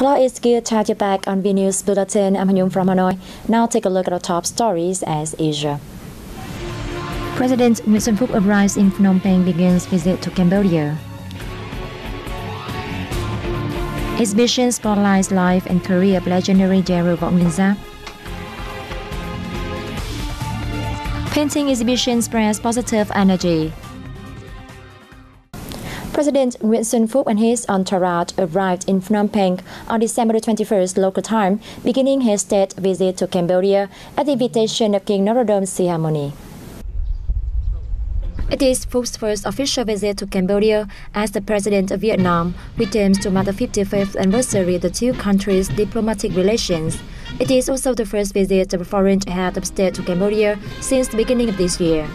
Hello, it's good to have you back on V News Bulletin. I'm Hyun from Hanoi. Now take a look at our top stories as Asia. President Nguyễn Xuân Phúc arrives in Phnom Penh begins visit to Cambodia. Exhibition spotlights life and career of legendary Daryl Nguyên Painting exhibition spreads positive energy. President Nguyễn Xuân Phúc and his entourage arrived in Phnom Penh on December 21st local time, beginning his state visit to Cambodia at the invitation of King Norodom Sihamoni. It is Phúc's first official visit to Cambodia as the president of Vietnam, which aims to mark the 55th anniversary of the two countries' diplomatic relations. It is also the first visit of a foreign head of state to Cambodia since the beginning of this year.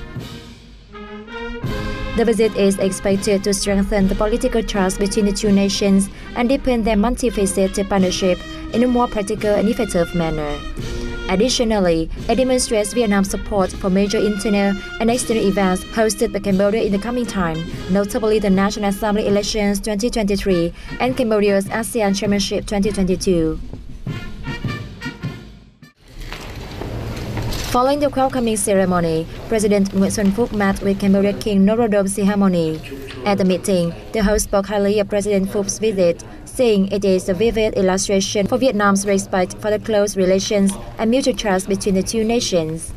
The visit is expected to strengthen the political trust between the two nations and deepen their multifaceted partnership in a more practical and effective manner. Additionally, it demonstrates Vietnam's support for major internal and external events hosted by Cambodia in the coming time, notably the National Assembly elections 2023 and Cambodia's ASEAN Chairmanship 2022. Following the welcoming ceremony, President Nguyễn Xuân Phúc met with Cambodian King Norodom Sihamoni. At the meeting, the host spoke highly of President Phúc's visit, saying it is a vivid illustration for Vietnam's respect for the close relations and mutual trust between the two nations.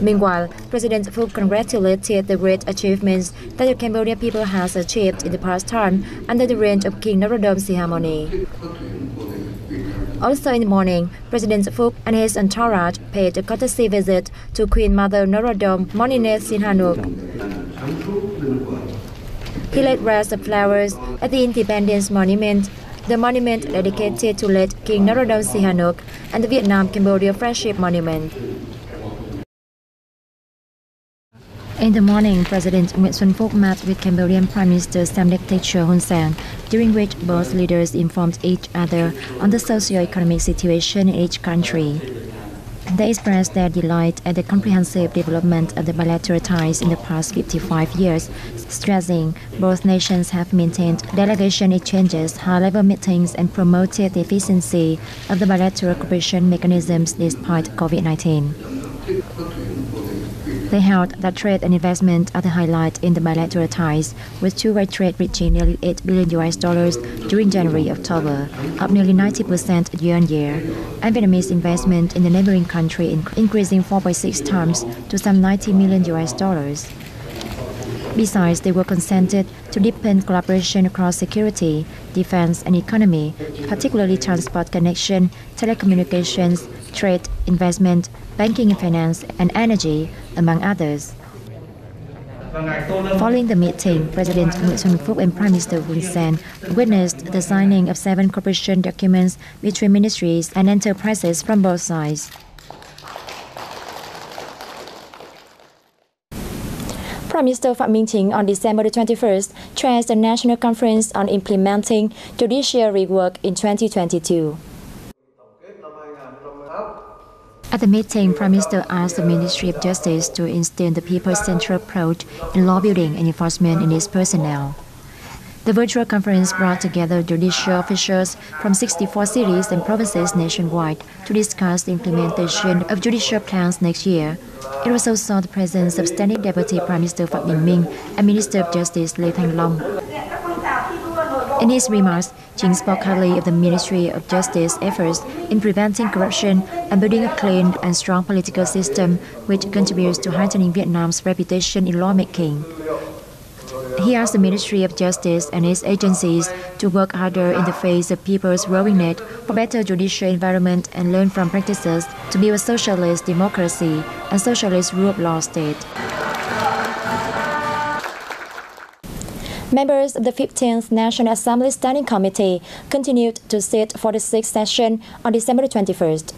Meanwhile, President Phúc congratulated the great achievements that the Cambodian people has achieved in the past time under the reign of King Norodom Sihamoni. Also in the morning, President Phúc and his entourage paid a courtesy visit to Queen Mother Norodom Monineath Sihanouk. He laid wreaths of flowers at the Independence Monument, the monument dedicated to late King Norodom Sihanouk, and the Vietnam-Cambodia Friendship Monument. In the morning, President Nguyễn Xuân Phúc met with Cambodian Prime Minister Samdech Techo Hun Sen, during which both leaders informed each other on the socio-economic situation in each country. They expressed their delight at the comprehensive development of the bilateral ties in the past 55 years, stressing both nations have maintained delegation exchanges, high-level meetings, and promoted the efficiency of the bilateral cooperation mechanisms despite COVID-19. They held that trade and investment are the highlight in the bilateral ties, with two-way trade reaching nearly 8 billion US dollars during January-October, up nearly 90% year-on-year, and Vietnamese investment in the neighboring country increasing 4.6 times to some 90 million US dollars. Besides, they were consented to deepen collaboration across security, defense, and economy, particularly transport connection, telecommunications, trade, investment, banking and finance, and energy, among others. Following the meeting, President Nguyễn Xuân Phúc and Prime Minister Hun Sen witnessed the signing of seven cooperation documents between ministries and enterprises from both sides. Prime Minister Phạm Minh Chính on December 21st chairs the National Conference on Implementing Judiciary Work in 2022. At the meeting, Prime Minister asked the Ministry of Justice to instill the people-centered approach in law building and enforcement in its personnel. The virtual conference brought together judicial officials from 64 cities and provinces nationwide to discuss the implementation of judicial plans next year. It also saw the presence of Standing Deputy Prime Minister Phạm Bình Minh and Minister of Justice Lê Thanh Long. In his remarks, Chính spoke highly of the Ministry of Justice efforts in preventing corruption and building a clean and strong political system which contributes to heightening Vietnam's reputation in lawmaking. He asked the Ministry of Justice and its agencies to work harder in the face of people's growing need for better judicial environment and learn from practices to build a socialist democracy and socialist rule of law state. Members of the 15th National Assembly Standing Committee continued to sit for the sixth session on December 21st.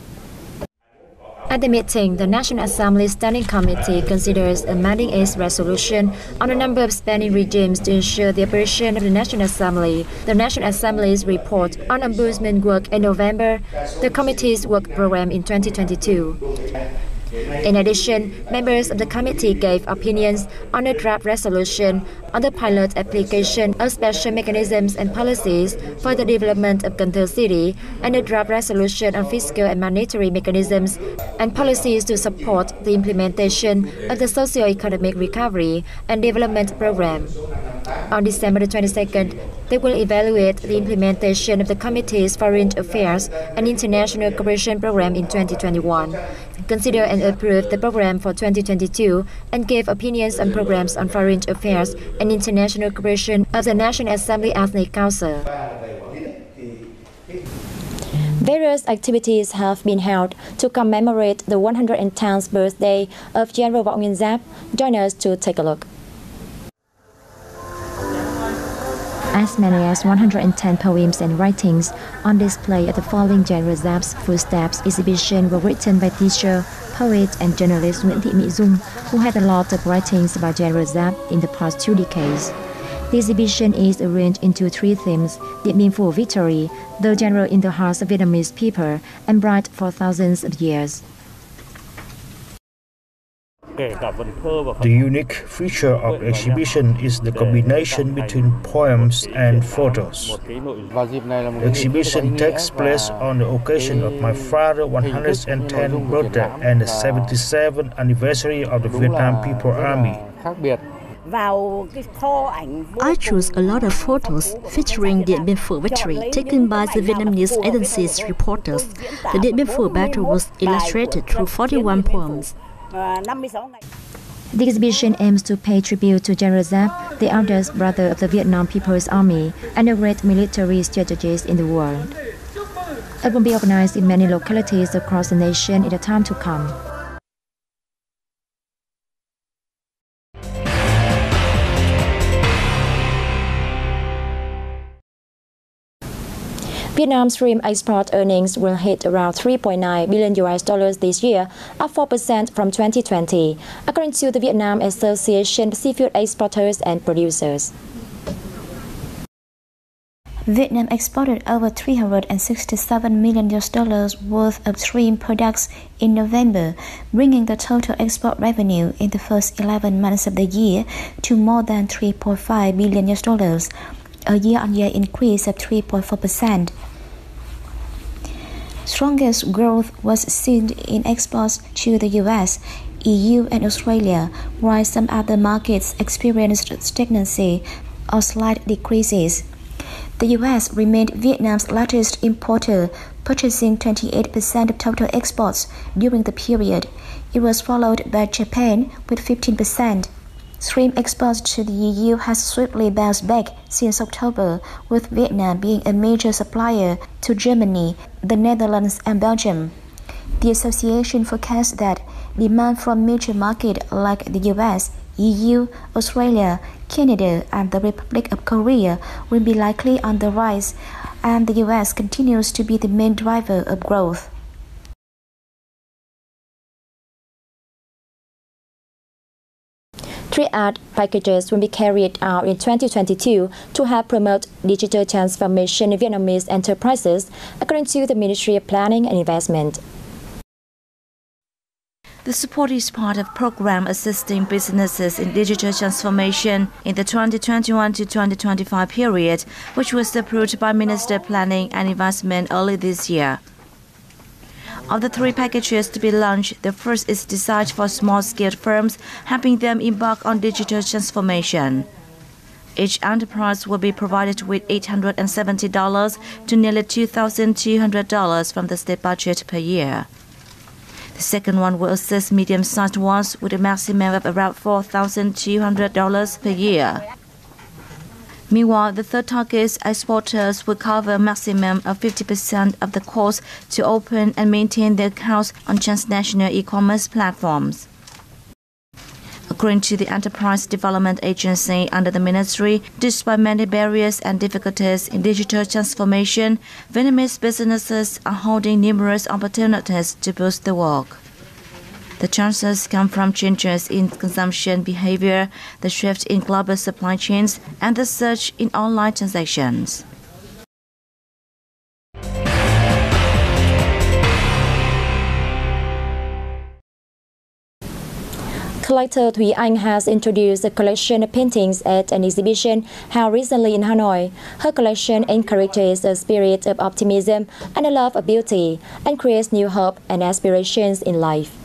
At the meeting, the National Assembly Standing Committee considers amending its resolution on a number of spending regimes to ensure the operation of the National Assembly, the National Assembly's report on ombudsman work in November, the committee's work program in 2022. In addition, members of the committee gave opinions on a draft resolution on the pilot application of special mechanisms and policies for the development of Thơ City and a draft resolution on fiscal and monetary mechanisms and policies to support the implementation of the socio-economic recovery and development program. On December 22nd, they will evaluate the implementation of the Committee's Foreign Affairs and International Cooperation Program in 2021, consider and approve the program for 2022, and give opinions on programs on foreign affairs and international cooperation of the National Assembly Ethnic Council. Various activities have been held to commemorate the 110th birthday of General Võ Nguyên. Join us to take a look. As many as 110 poems and writings on display at the following General Giap's Footsteps exhibition were written by teacher, poet, and journalist Nguyễn Thị Mỹ Dung, who had a lot of writings about General Giap in the past two decades. The exhibition is arranged into three themes Điện Biên Phủ Victory, the general in the hearts of Vietnamese people, and bright for thousands of years. The unique feature of the exhibition is the combination between poems and photos. The exhibition takes place on the occasion of my father's 110th birthday and the 77th anniversary of the Vietnam People Army. I chose a lot of photos featuring Điện Biên Phủ victory taken by the Vietnamese agency's reporters. The Điện Biên Phủ battle was illustrated through 41 poems. The exhibition aims to pay tribute to General Giap, the eldest brother of the Vietnam People's Army and a great military strategist in the world. It will be organized in many localities across the nation in the time to come. Vietnam's shrimp export earnings will hit around 3.9 billion US dollars this year, up 4% from 2020, according to the Vietnam Association of Seafood Exporters and Producers. Vietnam exported over 367 million US dollars worth of shrimp products in November, bringing the total export revenue in the first 11 months of the year to more than 3.5 billion US dollars, a year-on-year increase of 3.4%. Strongest growth was seen in exports to the US, EU, and Australia, while some other markets experienced stagnancy or slight decreases. The US remained Vietnam's largest importer, purchasing 28% of total exports during the period. It was followed by Japan with 15%. Shrimp exports to the EU has swiftly bounced back since October, with Vietnam being a major supplier to Germany, the Netherlands, and Belgium. The association forecasts that demand from major markets like the US, EU, Australia, Canada, and the Republic of Korea will be likely on the rise, and the US continues to be the main driver of growth. Three art packages will be carried out in 2022 to help promote digital transformation in Vietnamese enterprises, according to the Ministry of Planning and Investment. The support is part of program assisting businesses in digital transformation in the 2021 to 2025 period, which was approved by Minister Planning and Investment early this year. Of the three packages to be launched, the first is designed for small-scale firms, helping them embark on digital transformation. Each enterprise will be provided with $870 to nearly $2,200 from the state budget per year. The second one will assist medium-sized ones with a maximum of around $4,200 per year. Meanwhile, the third target exporters will cover a maximum of 50% of the cost to open and maintain their accounts on transnational e-commerce platforms. According to the Enterprise Development Agency under the ministry, despite many barriers and difficulties in digital transformation, Vietnamese businesses are holding numerous opportunities to boost the work. The chances come from changes in consumption behavior, the shift in global supply chains, and the surge in online transactions. Collector Thủy Anh has introduced a collection of paintings at an exhibition held recently in Hanoi. Her collection encourages a spirit of optimism and a love of beauty and creates new hope and aspirations in life.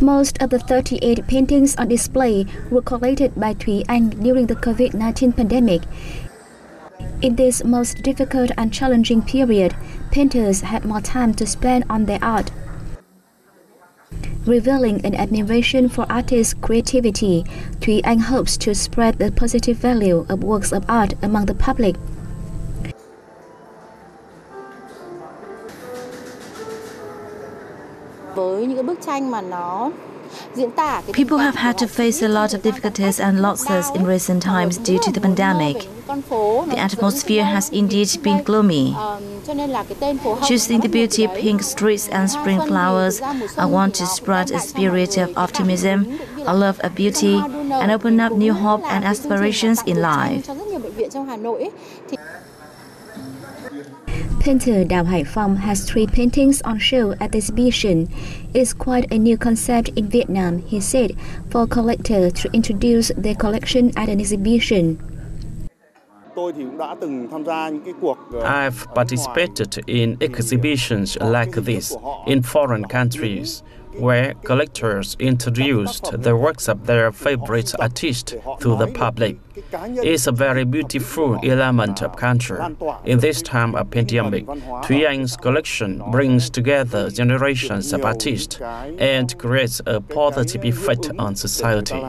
Most of the 38 paintings on display were collected by Thủy Anh during the COVID-19 pandemic. In this most difficult and challenging period, painters had more time to spend on their art. Revealing an admiration for artists' creativity, Thủy Anh hopes to spread the positive value of works of art among the public. People have had to face a lot of difficulties and losses in recent times due to the pandemic. The atmosphere has indeed been gloomy. Choosing the beauty of pink streets and spring flowers, I want to spread a spirit of optimism, a love of beauty, and open up new hope and aspirations in life. Painter Đào Hải Phong has three paintings on show at the exhibition. It's quite a new concept in Vietnam, he said, for collectors to introduce their collection at an exhibition. I've participated in exhibitions like this in foreign countries where collectors introduced the works of their favorite artists to the public. It's a very beautiful element of culture. In this time of pandemic, Thủy Anh's collection brings together generations of artists and creates a positive effect on society.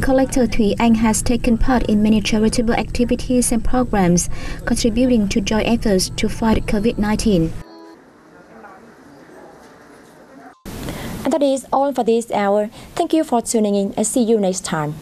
Collector Thủy Anh has taken part in many charitable activities and programs, contributing to joint efforts to fight COVID-19. That is all for this hour. Thank you for tuning in and see you next time.